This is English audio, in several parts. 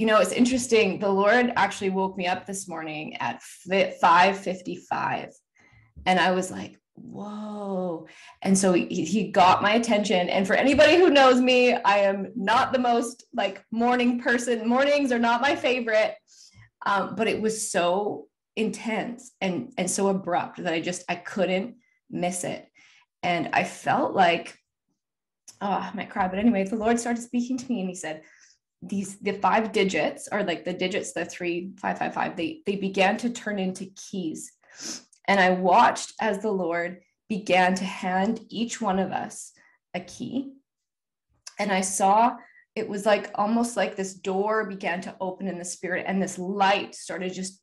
you know, it's interesting. The Lord actually woke me up this morning at 5:55 and I was like, whoa. And so he, he got my attention. And for anybody who knows me, I am not the most like morning person. Mornings are not my favorite. Um, but it was so intense and and so abrupt that I just I couldn't miss it. And I felt like, oh, I might cry. But anyway, the Lord started speaking to me and he said, these the five digits or like the digits, the three, five, five, five, they they began to turn into keys. And I watched as the Lord began to hand each one of us a key. And I saw it was like almost like this door began to open in the spirit and this light started just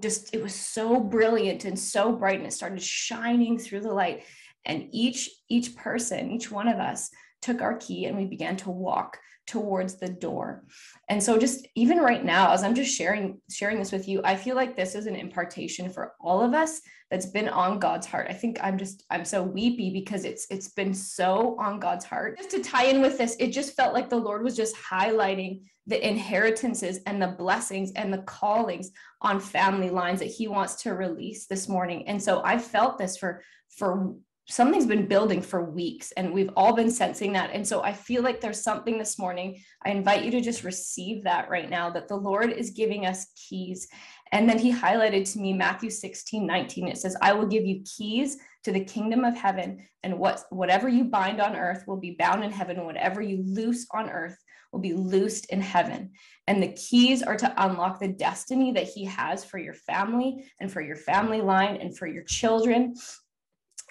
just it was so brilliant and so bright and it started shining through the light and each each person each one of us took our key and we began to walk towards the door. And so just even right now as i'm just sharing sharing this with you i feel like this is an impartation for all of us that's been on god's heart. I think i'm just i'm so weepy because it's it's been so on god's heart. Just to tie in with this it just felt like the lord was just highlighting the inheritances and the blessings and the callings on family lines that he wants to release this morning. And so i felt this for for something's been building for weeks and we've all been sensing that. And so I feel like there's something this morning. I invite you to just receive that right now that the Lord is giving us keys. And then he highlighted to me Matthew 16, 19. It says, I will give you keys to the kingdom of heaven, and what whatever you bind on earth will be bound in heaven, whatever you loose on earth will be loosed in heaven. And the keys are to unlock the destiny that he has for your family and for your family line and for your children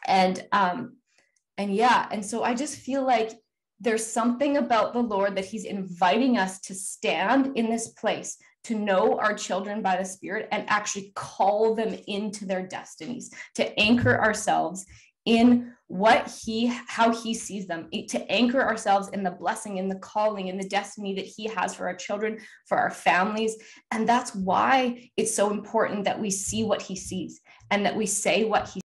and um and yeah and so i just feel like there's something about the lord that he's inviting us to stand in this place to know our children by the spirit and actually call them into their destinies to anchor ourselves in what he how he sees them to anchor ourselves in the blessing in the calling in the destiny that he has for our children for our families. And that's why it's so important that we see what he sees and that we say what he